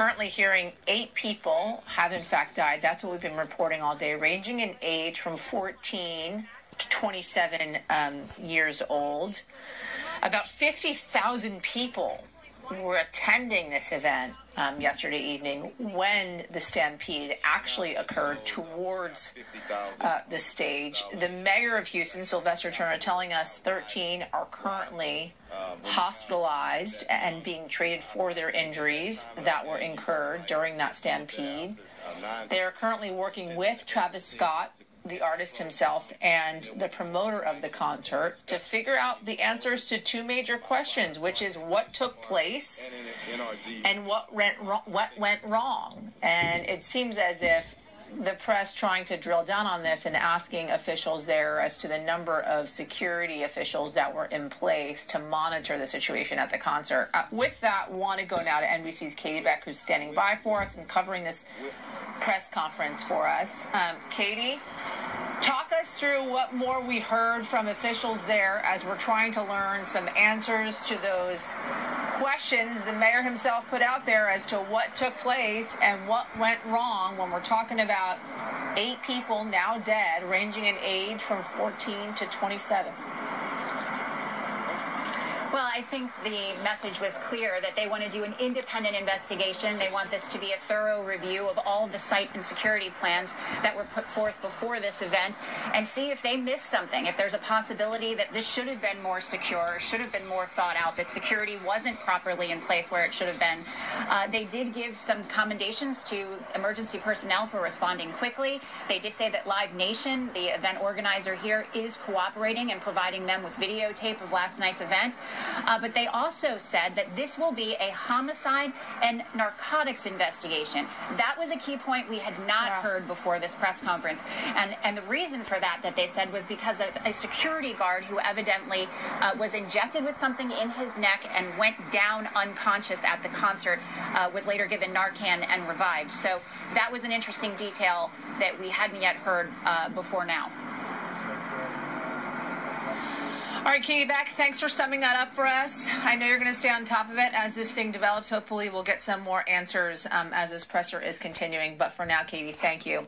currently hearing eight people have in fact died. That's what we've been reporting all day, ranging in age from 14 to 27 um, years old. About 50,000 people were attending this event um, yesterday evening when the stampede actually occurred towards uh, the stage. The mayor of Houston, Sylvester Turner, telling us 13 are currently hospitalized and being treated for their injuries that were incurred during that stampede. They are currently working with Travis Scott the artist himself and the promoter of the concert to figure out the answers to two major questions, which is what took place and what went wrong, what went wrong. And it seems as if the press trying to drill down on this and asking officials there as to the number of security officials that were in place to monitor the situation at the concert. Uh, with that, want to go now to NBC's Katie Beck, who's standing by for us and covering this press conference for us. Um, Katie, talk us through what more we heard from officials there as we're trying to learn some answers to those questions the mayor himself put out there as to what took place and what went wrong when we're talking about eight people now dead, ranging in age from 14 to 27. Well, I think the message was clear that they want to do an independent investigation. They want this to be a thorough review of all the site and security plans that were put forth before this event and see if they missed something, if there's a possibility that this should have been more secure, should have been more thought out, that security wasn't properly in place where it should have been. Uh, they did give some commendations to emergency personnel for responding quickly. They did say that Live Nation, the event organizer here, is cooperating and providing them with videotape of last night's event. Uh, but they also said that this will be a homicide and narcotics investigation. That was a key point we had not yeah. heard before this press conference. And, and the reason for that, that they said, was because of a security guard who evidently uh, was injected with something in his neck and went down unconscious at the concert, uh, was later given Narcan and revived. So that was an interesting detail that we hadn't yet heard uh, before now. All right, Katie Beck, thanks for summing that up for us. I know you're going to stay on top of it as this thing develops. Hopefully, we'll get some more answers um, as this presser is continuing. But for now, Katie, thank you.